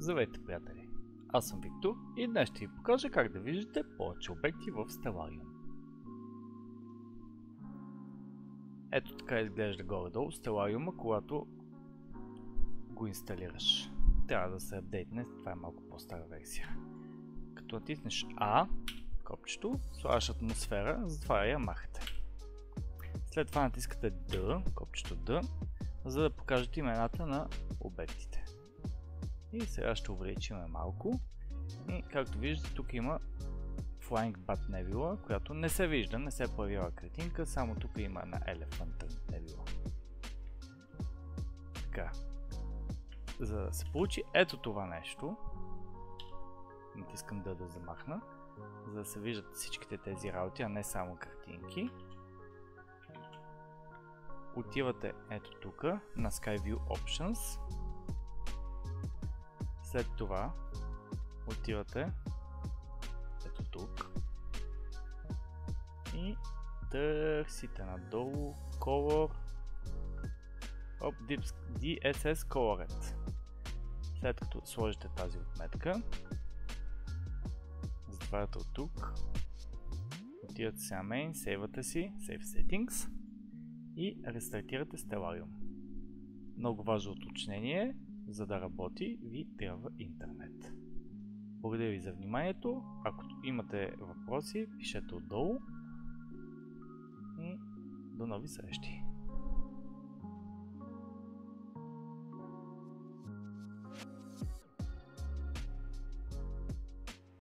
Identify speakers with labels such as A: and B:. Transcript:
A: Здравейте, приятели! Аз съм Виктор и днес ще ви покажа как да виждате повече обекти в Stellarium. Ето така изглежда горе-долу Stellarium, когато го инсталираш. Трябва да се апдейтне, това е малко по-стара версия. Като натиснеш А, копчето, слагаш атмосфера, затова я махате. След това натискате D, копчето D, за да покажете имената на обектите. И сега ще увеличим малко. И както виждате, тук има Flying Bat Nebula, която не се вижда, не се появява картинка, само тук има на Elephant Nebula. Така. За да се получи ето това нещо, натискам да да замахна, за да се виждат всичките тези работи, а не само картинки. Отивате ето тук на SkyView Options след това отивате ето тук и търсите надолу Color Op DSS Colored. След като сложите тази отметка, затваряте от тук, отивате си на Main, сейвате си, Save Settings и рестартирате Stellarium. Много важно уточнение за да работи, ви трябва интернет. Благодаря ви за вниманието. Ако имате въпроси, пишете отдолу. И до нови срещи!